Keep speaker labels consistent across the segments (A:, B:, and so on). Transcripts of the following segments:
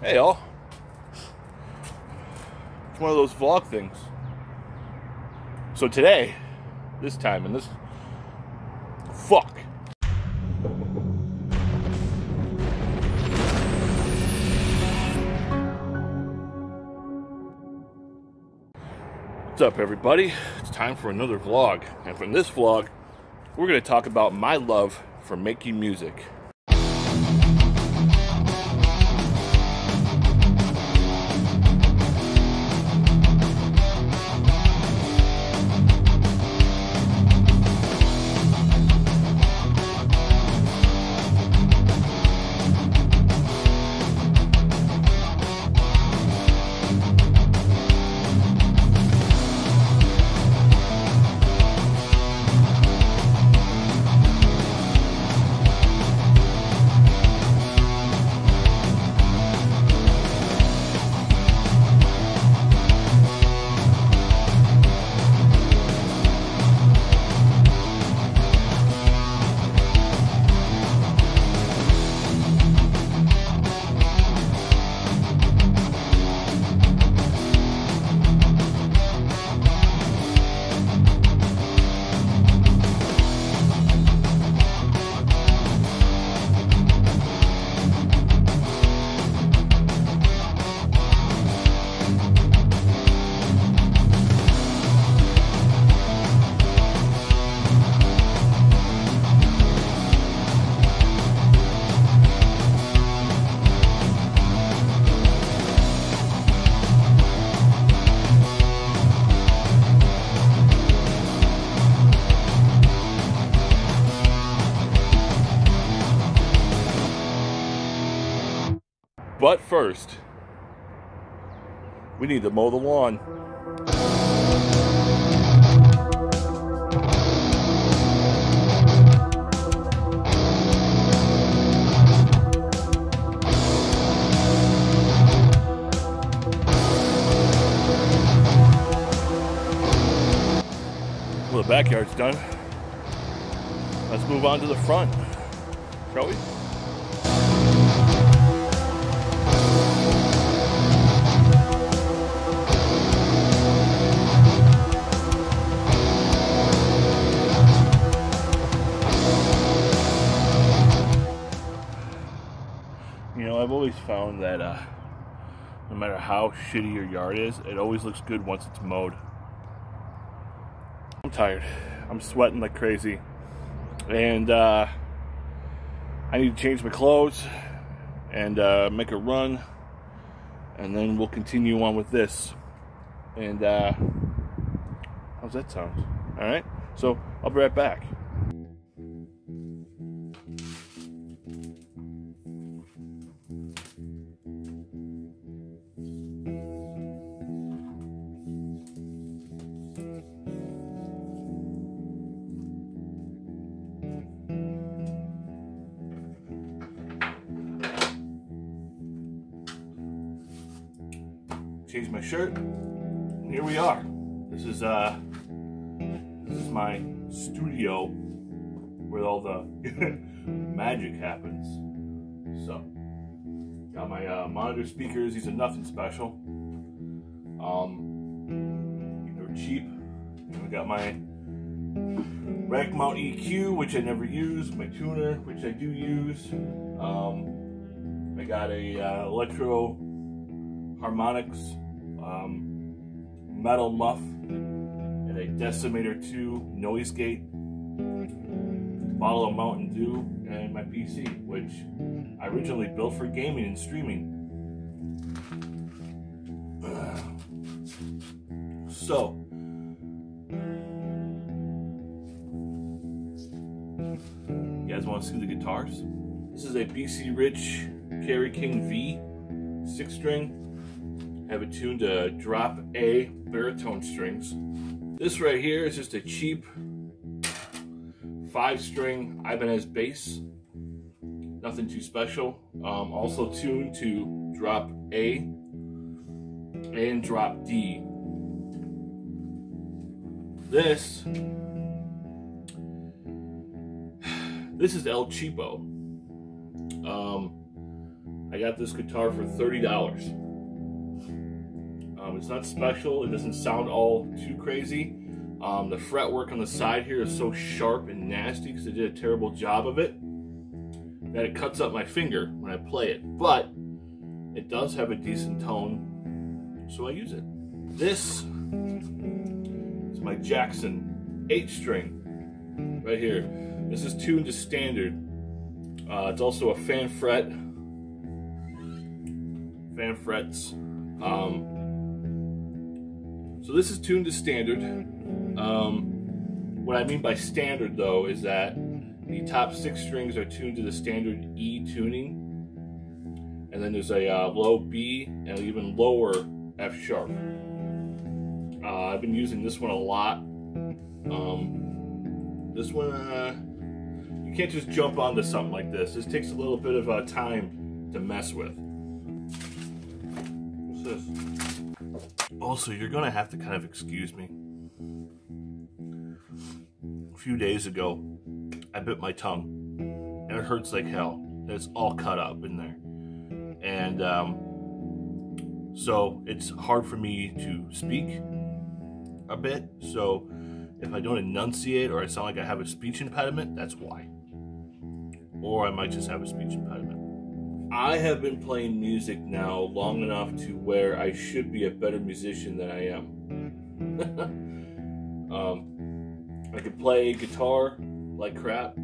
A: Hey, y'all. It's one of those vlog things. So today, this time, and this. Fuck. What's up, everybody? It's time for another vlog. And from this vlog, we're going to talk about my love for making music. But first, we need to mow the lawn. Well, the backyard's done. Let's move on to the front, shall we? Uh, no matter how shitty your yard is, it always looks good once it's mowed. I'm tired. I'm sweating like crazy. And uh, I need to change my clothes and uh, make a run. And then we'll continue on with this. And uh, how's that sound? All right. So I'll be right back. My shirt. And here we are. This is uh this is my studio where all the magic happens. So got my uh, monitor speakers, these are nothing special. Um they're cheap. And we got my rack mount EQ, which I never use, my tuner, which I do use. Um, I got a uh, electro harmonics um, metal muff and a decimator 2 noise gate. Bottle of mountain dew and my pc which i originally built for gaming and streaming. So you guys want to see the guitars? This is a bc rich Kerry king v six string have it tuned to drop A baritone strings. This right here is just a cheap five string Ibanez bass. Nothing too special. Um, also tuned to drop A and drop D. This, this is El Cheapo. Um, I got this guitar for $30. Um, it's not special, it doesn't sound all too crazy. Um, the fretwork on the side here is so sharp and nasty because they did a terrible job of it that it cuts up my finger when I play it. But it does have a decent tone, so I use it. This is my Jackson 8 string right here. This is tuned to standard. Uh, it's also a fan fret. Fan frets. Um, so this is tuned to standard. Um, what I mean by standard though is that the top six strings are tuned to the standard E tuning. And then there's a uh, low B and an even lower F sharp. Uh, I've been using this one a lot. Um, this one, uh, you can't just jump onto something like this. This takes a little bit of uh, time to mess with. What's this? Also, you're gonna have to kind of excuse me. A few days ago, I bit my tongue, and it hurts like hell. It's all cut up in there, and um, so it's hard for me to speak a bit. So if I don't enunciate or I sound like I have a speech impediment, that's why. Or I might just have a speech impediment. I have been playing music now long enough to where I should be a better musician than I am. um, I could play guitar like crap.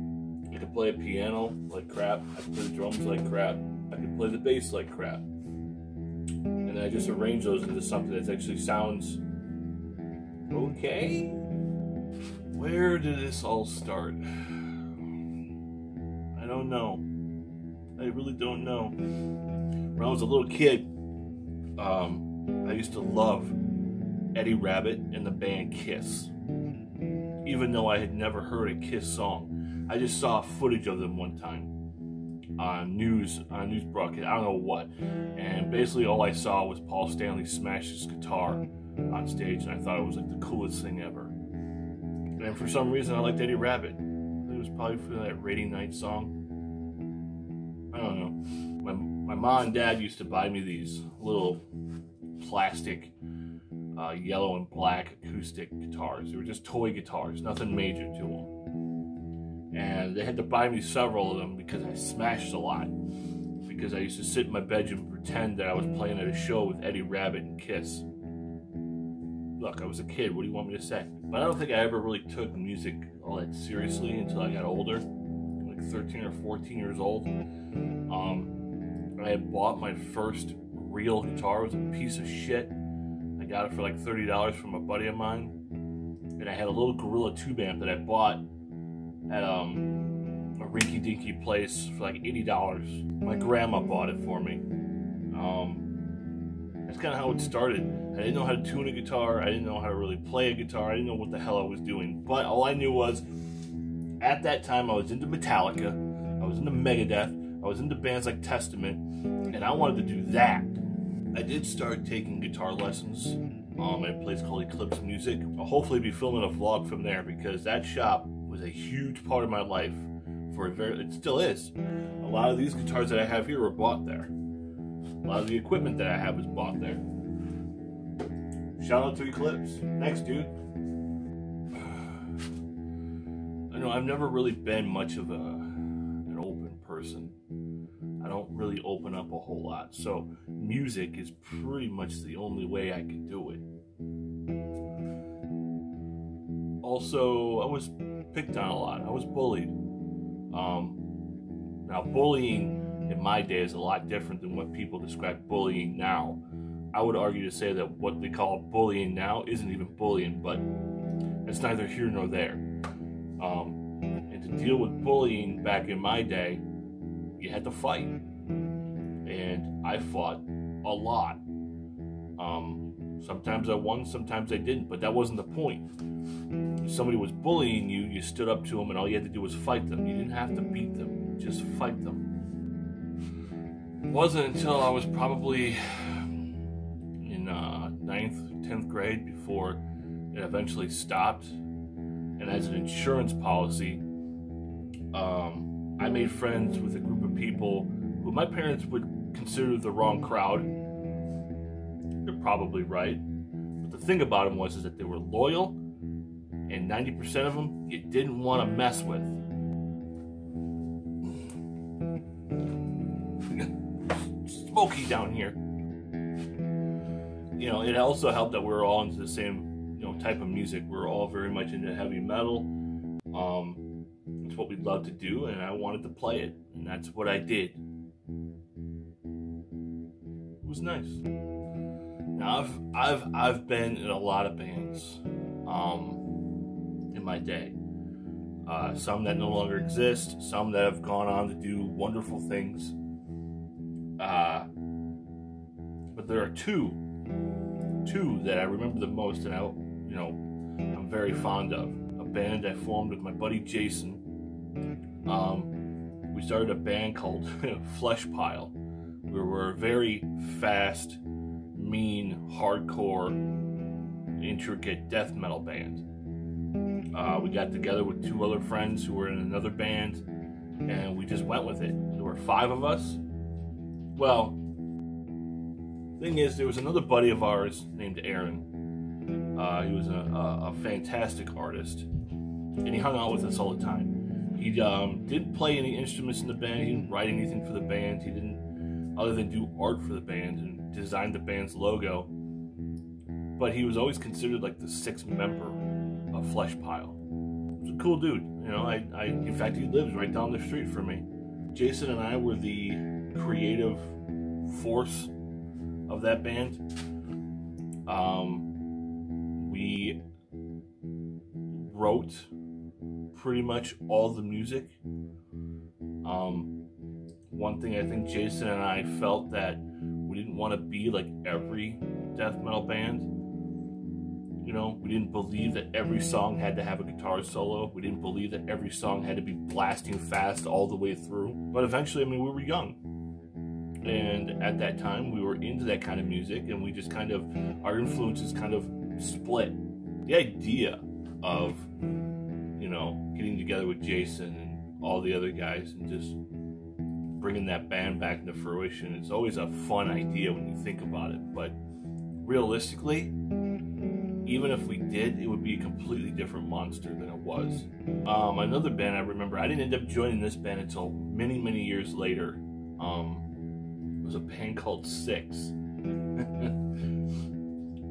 A: I could play a piano like crap. I could play the drums like crap. I could play the bass like crap. And I just arrange those into something that actually sounds okay. Where did this all start? I don't know. Really don't know. When I was a little kid, um, I used to love Eddie Rabbitt and the band Kiss. Even though I had never heard a Kiss song, I just saw footage of them one time on news on a news broadcast. I don't know what, and basically all I saw was Paul Stanley smash his guitar on stage, and I thought it was like the coolest thing ever. And for some reason, I liked Eddie Rabbitt. it was probably for that Rainy Night song. I don't know. My, my mom and dad used to buy me these little plastic uh, yellow and black acoustic guitars. They were just toy guitars, nothing major to them. And they had to buy me several of them because I smashed a lot. Because I used to sit in my bedroom and pretend that I was playing at a show with Eddie Rabbitt and Kiss. Look, I was a kid. What do you want me to say? But I don't think I ever really took music all that seriously until I got older, like 13 or 14 years old. Um, I had bought my first real guitar. It was a piece of shit. I got it for like $30 from a buddy of mine. And I had a little Gorilla tube amp that I bought at um, a rinky dinky place for like $80. My grandma bought it for me. Um, that's kind of how it started. I didn't know how to tune a guitar. I didn't know how to really play a guitar. I didn't know what the hell I was doing. But all I knew was, at that time, I was into Metallica. I was into Megadeth. I was into bands like Testament. And I wanted to do that. I did start taking guitar lessons um, at a place called Eclipse Music. I'll hopefully be filming a vlog from there because that shop was a huge part of my life. For a very, it still is. A lot of these guitars that I have here were bought there. A lot of the equipment that I have was bought there. Shout out to Eclipse. Thanks, dude. I know I've never really been much of a person. I don't really open up a whole lot. So music is pretty much the only way I can do it. Also, I was picked on a lot. I was bullied. Um, now, bullying in my day is a lot different than what people describe bullying now. I would argue to say that what they call bullying now isn't even bullying, but it's neither here nor there. Um, and to deal with bullying back in my day, you had to fight. And I fought a lot. Um, sometimes I won, sometimes I didn't, but that wasn't the point. If somebody was bullying you, you stood up to them, and all you had to do was fight them. You didn't have to beat them, just fight them. It wasn't until I was probably in uh, ninth, tenth grade before it eventually stopped. And as an insurance policy, um, I made friends with a group of people who my parents would consider the wrong crowd. They're probably right. But the thing about them was is that they were loyal, and 90% of them you didn't want to mess with. Smoky down here. You know, it also helped that we are all into the same, you know, type of music. We are all very much into heavy metal. Um, what we love to do, and I wanted to play it, and that's what I did. It was nice. Now I've I've I've been in a lot of bands um, in my day. Uh, some that no longer exist, some that have gone on to do wonderful things. Uh, but there are two, two that I remember the most, and I, you know, I'm very fond of. A band I formed with my buddy Jason. Um, we started a band called Fleshpile. We were a very fast, mean, hardcore, intricate death metal band. Uh, we got together with two other friends who were in another band, and we just went with it. There were five of us. Well, thing is, there was another buddy of ours named Aaron. Uh, he was a, a, a, fantastic artist, and he hung out with us all the time. He um, didn't play any instruments in the band. He didn't write anything for the band. He didn't, other than do art for the band and design the band's logo. But he was always considered like the sixth member of Fleshpile. He was a cool dude. You know, I, I, in fact, he lives right down the street from me. Jason and I were the creative force of that band. Um, we wrote pretty much all the music. Um, one thing I think Jason and I felt that we didn't want to be like every death metal band. You know, we didn't believe that every song had to have a guitar solo. We didn't believe that every song had to be blasting fast all the way through. But eventually, I mean, we were young. And at that time, we were into that kind of music, and we just kind of, our influences kind of split. The idea of, you know, getting together with Jason and all the other guys and just bringing that band back into fruition, it's always a fun idea when you think about it. But realistically, even if we did, it would be a completely different monster than it was. Um, another band I remember, I didn't end up joining this band until many, many years later. Um, it was a band called Six.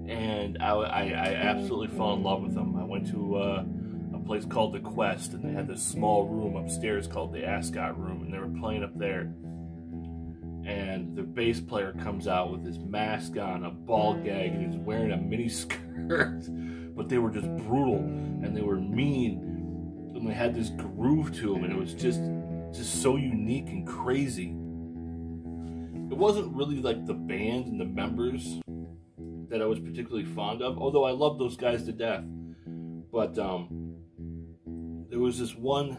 A: and I, I, I, absolutely fell in love with them. I went to uh, place called The Quest, and they had this small room upstairs called the Ascot Room, and they were playing up there and the bass player comes out with his mask on, a ball gag, and he's wearing a mini skirt. but they were just brutal and they were mean, and they had this groove to them, and it was just just so unique and crazy. It wasn't really like the band and the members that I was particularly fond of, although I love those guys to death. But um, there was this one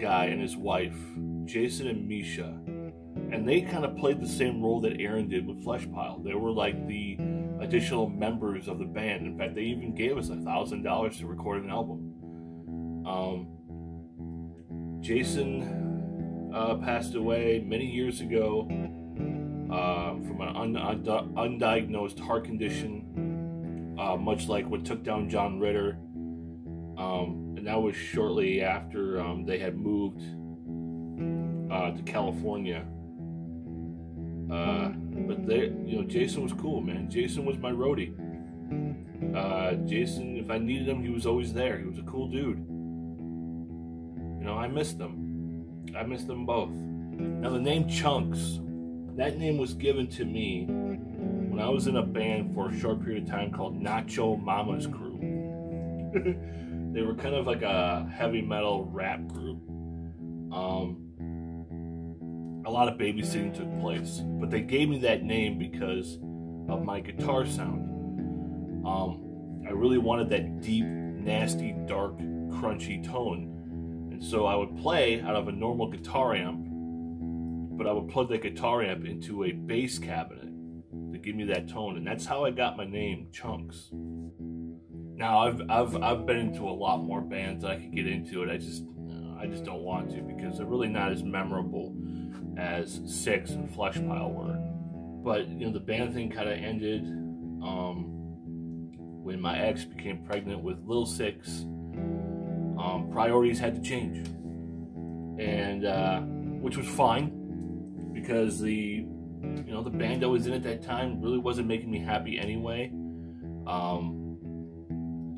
A: guy and his wife, Jason and Misha and they kind of played the same role that Aaron did with Fleshpile. They were like the additional members of the band. In fact, they even gave us a thousand dollars to record an album. Um, Jason uh, passed away many years ago uh, from an un- un- undiagnosed heart condition, uh, much like what took down John Ritter. Um, and that was shortly after um, they had moved uh, to California uh, but there, you know, Jason was cool, man. Jason was my roadie. Uh, Jason, if I needed him, he was always there. He was a cool dude. You know, I missed them. I missed them both. Now, the name Chunks, that name was given to me when I was in a band for a short period of time called Nacho Mama's Crew. they were kind of like a heavy metal rap group. Um, a lot of babysitting took place, but they gave me that name because of my guitar sound. Um, I really wanted that deep, nasty, dark, crunchy tone, and so I would play out of a normal guitar amp, but I would plug that guitar amp into a bass cabinet to give me that tone, and that's how I got my name, Chunks. Now I've I've I've been into a lot more bands I could get into it. I just I just don't want to because they're really not as memorable as Six and Fleshpile were. But you know, the band thing kind of ended um, when my ex became pregnant with Lil Six. Um, priorities had to change, and uh, which was fine because the you know the band I was in at that time really wasn't making me happy anyway. Um,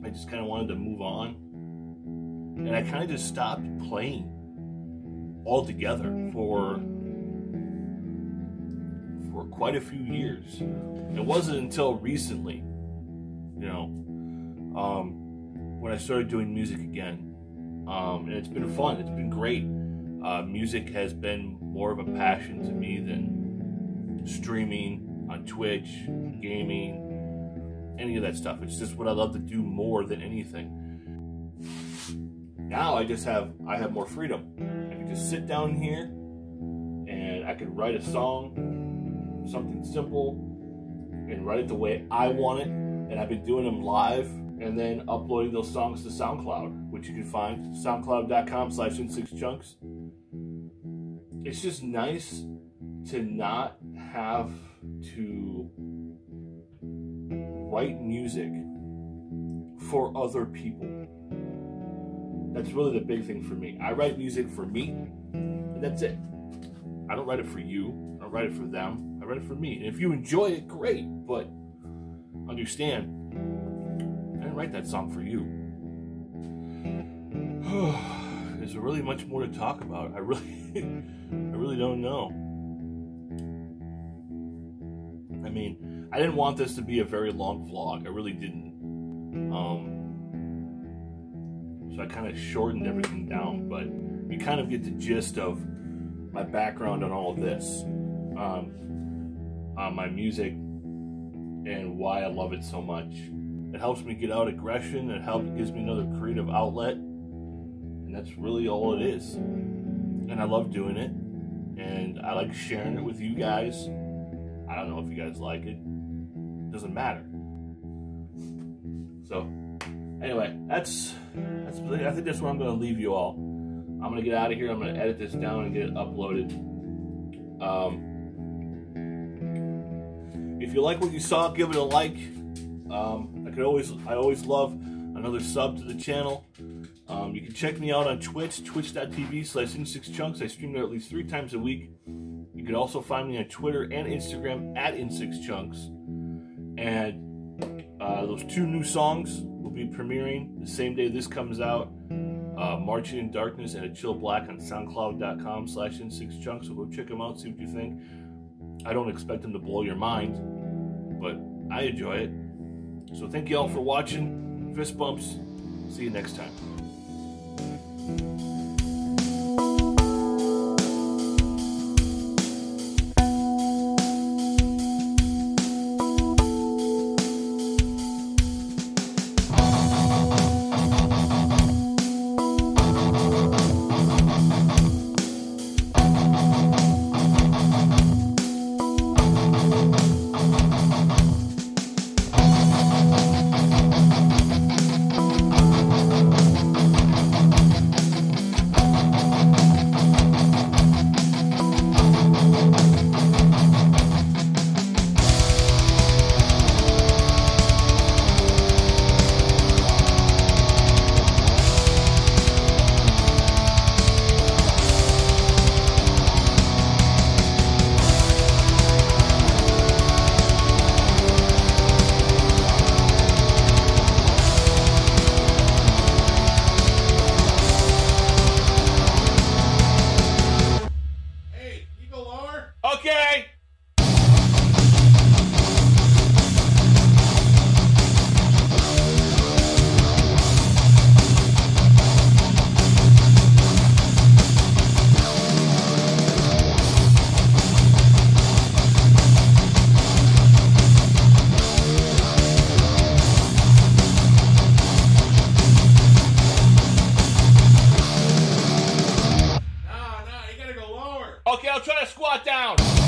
A: I just kind of wanted to move on, and I kind of just stopped playing altogether for for quite a few years. It wasn't until recently, you know, um, when I started doing music again, um, and it's been fun. It's been great. Uh, music has been more of a passion to me than streaming on Twitch, gaming, any of that stuff. It's just what I love to do more than anything. Now I just have I have more freedom. I can just sit down here and I can write a song, something simple, and write it the way I want it. And I've been doing them live and then uploading those songs to SoundCloud, which you can find soundcloud.com slash In6Chunx. It's just nice to not have to write music for other people. That's really the big thing for me. I write music for me, and that's it. I don't write it for you. I don't write it for them. I write it for me. And if you enjoy it, great. But understand, I didn't write that song for you. There's really much more to talk about? I really, I really don't know. I mean, I didn't want this to be a very long vlog. I really didn't. Um, so I kind of shortened everything down, but you kind of get the gist of my background on all of this, um, my music, and why I love it so much. It helps me get out aggression. It helps gives me another creative outlet, and that's really all it is. And I love doing it, and I like sharing it with you guys. I don't know if you guys like it. Doesn't matter. So, anyway, that's that's. I think that's where I'm going to leave you all. I'm going to get out of here. I'm going to edit this down and get it uploaded. Um, if you like what you saw, give it a like. Um, I could always, I always love another sub to the channel. Um, you can check me out on Twitch, twitch.tv slash In6Chunx. I stream there at least three times a week. You can also find me on Twitter and Instagram at In6Chunx. And uh, those two new songs will be premiering the same day this comes out. Uh, Marching in Darkness and A Chill Black on SoundCloud.com slash In6Chunx. So go check them out, see what you think. I don't expect them to blow your mind, but I enjoy it. So thank you all for watching. Fist bumps. See you next time.
B: okay? I'll
A: try to squat down.